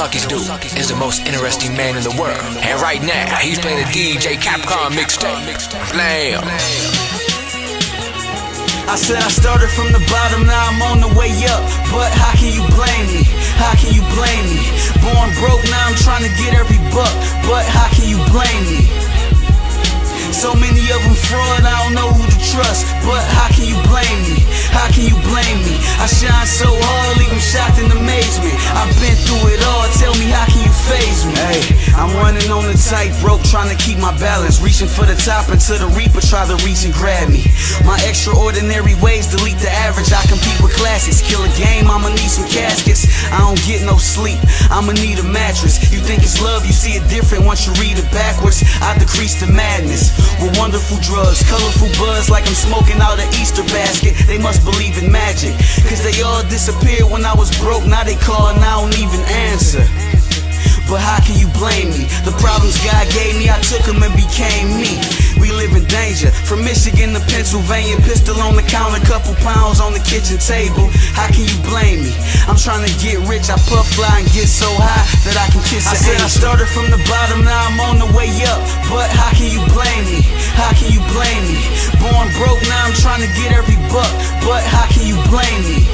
Sakis dude is the most interesting man in the world. And right now, he's playing a DJ Capcom mixtape. Blam. I said I started from the bottom, now I'm on the way up. But how can you blame me? How can you blame me? Born broke, now I'm trying to get every buck. But how can you blame me? So many of them fraud, I don't know who to trust. But how can you blame me? How can you blame me? I shine so hard, leave them shocked in amazement. The tightrope, trying to keep my balance. Reaching for the top until the reaper try to reach and grab me. My extraordinary ways delete the average, I compete with classics. Kill a game, I'ma need some caskets. I don't get no sleep, I'ma need a mattress. You think it's love, you see it different once you read it backwards. I decrease the madness with wonderful drugs, colorful buzz like I'm smoking out an Easter basket. They must believe in magic, cause they all disappeared when I was broke. Now they call and I don't even answer. Problems God gave me, I took them and became me. We live in danger. From Michigan to Pennsylvania, pistol on the counter, couple pounds on the kitchen table. How can you blame me? I'm trying to get rich, I puff fly and get so high that I can kiss I said I started from the bottom, now I'm on the way up. But how can you blame me? How can you blame me? Born broke, now I'm trying to get every buck. But how can you blame me?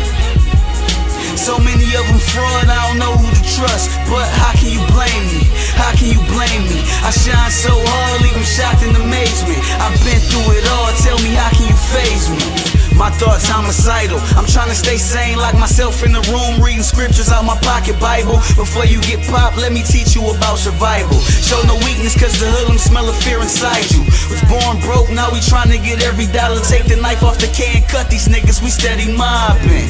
So many of them fraud, I don't know who to trust. But how can you blame me? My thoughts homicidal. I'm trying to stay sane like myself in the room, reading scriptures out my pocket Bible. Before you get popped, let me teach you about survival. Show no weakness, cause the hoodlum smell of fear inside you. Was born broke, now we trying to get every dollar. Take the knife off the can, cut these niggas, we steady mobbing.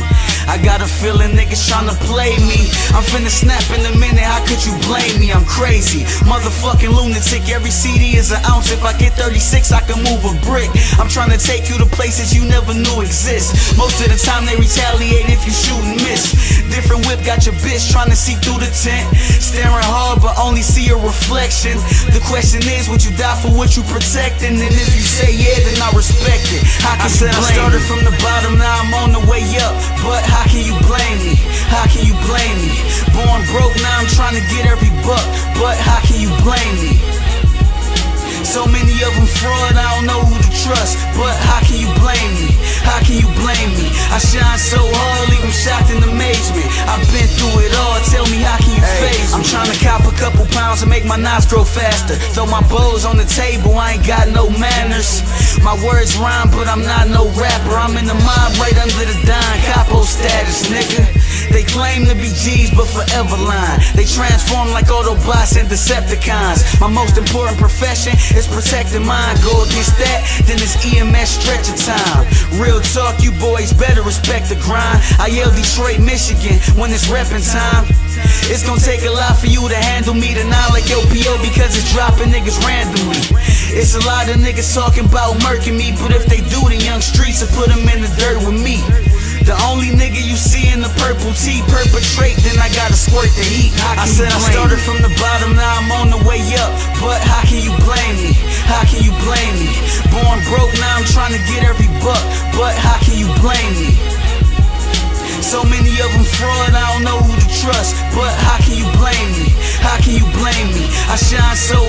I got a feeling niggas tryna play me. I'm finna snap in a minute, how could you blame me? I'm crazy. Motherfucking lunatic, every CD is an ounce. If I get 36, I can move a brick. I'm tryna take you to places you never knew exist. Most of the time they retaliate if you shoot and miss. Different whip got your bitch tryna see through the tent. Staring hard, but only see a reflection. The question is, would you die for what you protecting? And if you say yeah, then I respect it. How can I said I started from the bottom, now I'm on the way up. But how trying to get every buck. But how can you blame me? So many of them fraud, I don't know who to trust. But how can you blame me? How can you blame me? I shine so hard, leave them shocked in amazement. I've been through it all, tell me how can you faze me? I'm trying to cop a couple pounds and make my knots grow faster. Throw my bows on the table, I ain't got no manners. My words rhyme, but I'm not no rapper. I'm in the mob right under the dime, capo status, nigga. Claim to be G's, but forever line. They transform like Autobots and Decepticons. My most important profession is protecting mine. Go against that, then it's EMS stretcher time. Real talk, you boys better respect the grind. I yell Detroit, Michigan when it's reppin' time. It's gonna take a lot for you to handle me tonight like yo PO because it's dropping niggas randomly. It's a lot of niggas talking about murking me, but if they do, the young streets will put them in the dirt with me. The only nigga you see in the purple tee perpetrate, then I gotta squirt the heat. I said I started from the bottom, now I'm on the way up. But how can you blame me? How can you blame me? Born broke, now I'm trying to get every buck. But how can you blame me? So many of them fraud, I don't know who to trust. But how can you blame me? How can you blame me? I shine so